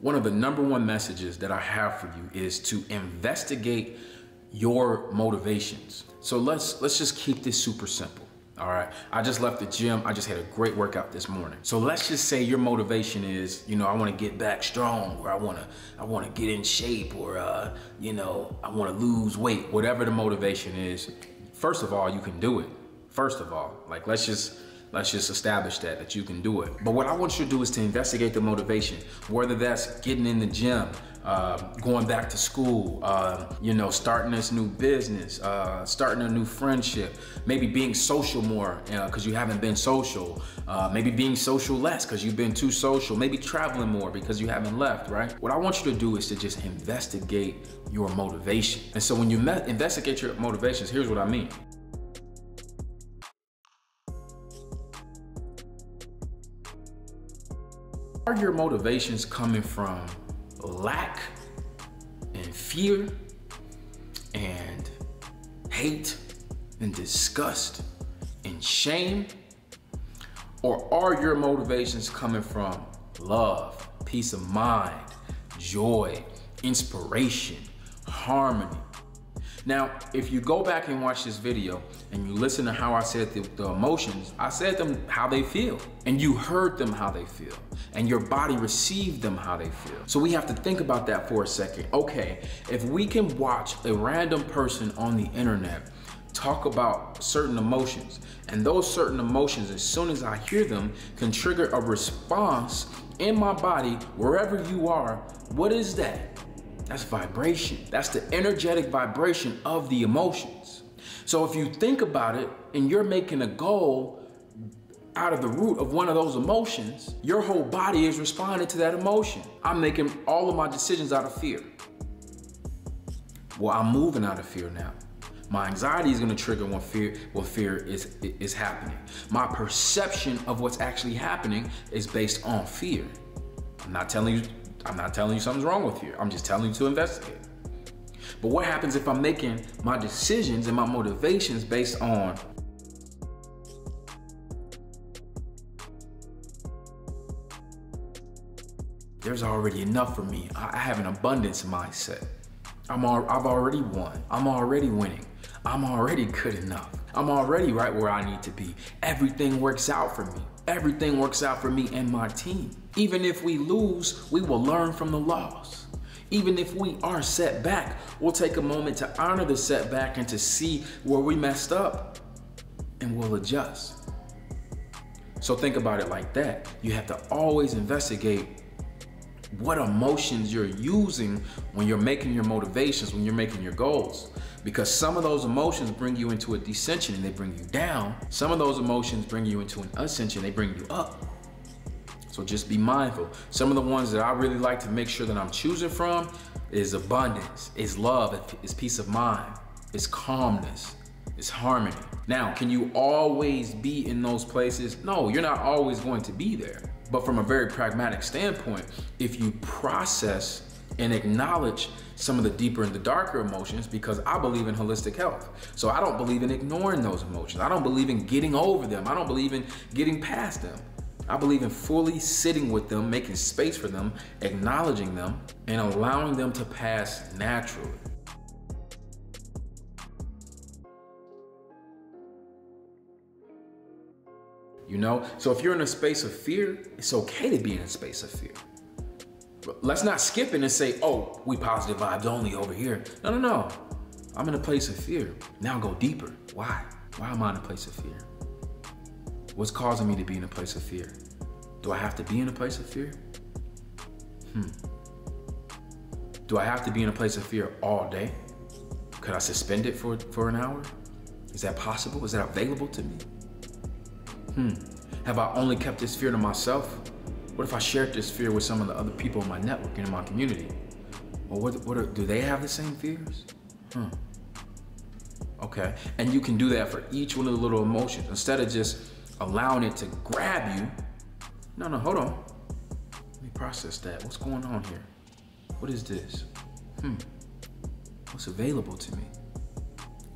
one of the number one messages that I have for you is to investigate your motivations. So let's let's just keep this super simple. All right. I just left the gym. I just had a great workout this morning. So let's just say your motivation is, you know, I want to get back strong or I want to I want to get in shape or uh, you know, I want to lose weight. Whatever the motivation is, first of all, you can do it. First of all, like let's just Let's just establish that, that you can do it. But what I want you to do is to investigate the motivation, whether that's getting in the gym, uh, going back to school, uh, you know, starting this new business, uh, starting a new friendship, maybe being social more because you haven't been social, uh, maybe being social less because you've been too social, maybe traveling more because you haven't left, right? What I want you to do is to just investigate your motivation. And so when you investigate your motivations, here's what I mean. Are your motivations coming from lack and fear and hate and disgust and shame? Or are your motivations coming from love, peace of mind, joy, inspiration, harmony, now, if you go back and watch this video and you listen to how I said the, the, emotions, I said them how they feel. And you heard them how they feel. And your body received them how they feel. So we have to think about that for a second. Okay, if we can watch a random person on the internet talk about certain emotions, and those certain emotions, as soon as I hear them, can trigger a response in my body, wherever you are, what is that? That's vibration. That's the energetic vibration of the emotions. So if you think about it and you're making a goal out of the root of one of those emotions, your whole body is responding to that emotion. I'm making all of my decisions out of fear. Well, I'm moving out of fear now. My anxiety is going to trigger when fear when fear is is happening. My perception of what's actually happening is based on fear. I'm not telling you I'm not telling you something's wrong with you. I'm just telling you to investigate. But what happens if I'm making my decisions and my motivations based on there's already enough for me. I have an abundance mindset. I'm all, I've already won. I'm already winning. I'm already good enough. I'm already right where I need to be. Everything works out for me. Everything works out for me and my team. Even if we lose, we will learn from the loss. Even if we are set back, we'll take a moment to honor the setback and to see where we messed up and we'll adjust. So think about it like that. You have to always investigate what emotions you're using when you're making your motivations, when you're making your goals. Because some of those emotions bring you into a descension and they bring you down. Some of those emotions bring you into an ascension, they bring you up. So just be mindful. Some of the ones that I really like to make sure that I'm choosing from is abundance, is love, is peace of mind, is calmness, is harmony. Now, can you always be in those places? No, you're not always going to be there. But from a very pragmatic standpoint, if you process and acknowledge some of the deeper and the darker emotions because I believe in holistic health. So I don't believe in ignoring those emotions. I don't believe in getting over them. I don't believe in getting past them. I believe in fully sitting with them, making space for them, acknowledging them, and allowing them to pass naturally. You know? So if you're in a space of fear, it's okay to be in a space of fear. Let's not skip it and say, oh, we positive vibes only over here. No, no, no. I'm in a place of fear. Now go deeper. Why? Why am I in a place of fear? What's causing me to be in a place of fear? Do I have to be in a place of fear? Hmm. Do I have to be in a place of fear all day? Could I suspend it for, for an hour? Is that possible? Is that available to me? Hmm. Have I only kept this fear to myself? What if I shared this fear with some of the other people in my network and in my community? Well, what, what are, do they have the same fears? Hmm. Okay, and you can do that for each one of the little emotions. Instead of just allowing it to grab you, no, no, hold on. Let me process that. What's going on here? What is this? Hmm, what's available to me?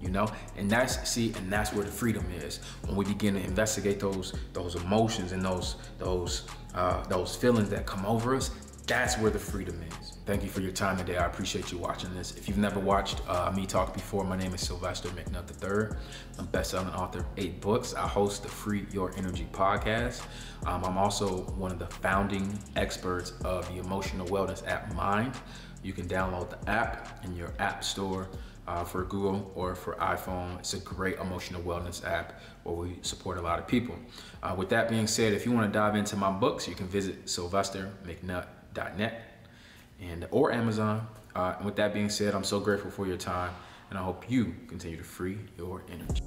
you know and that's see and that's where the freedom is when we begin to investigate those those emotions and those those uh, those feelings that come over us That's where the freedom is. Thank you for your time today. I appreciate you watching this. If you've never watched uh, me talk before, my name is Sylvester McNutt III. I'm best-selling author of eight books. I host the Free Your Energy podcast. Um, I'm also one of the founding experts of the emotional wellness app Mind. You can download the app in your app store uh, for Google or for iPhone. It's a great emotional wellness app where we support a lot of people. Uh, with that being said, if you want to dive into my books, you can visit sylvestermcnutt.net and or Amazon. Uh, and with that being said, I'm so grateful for your time, and I hope you continue to free your energy.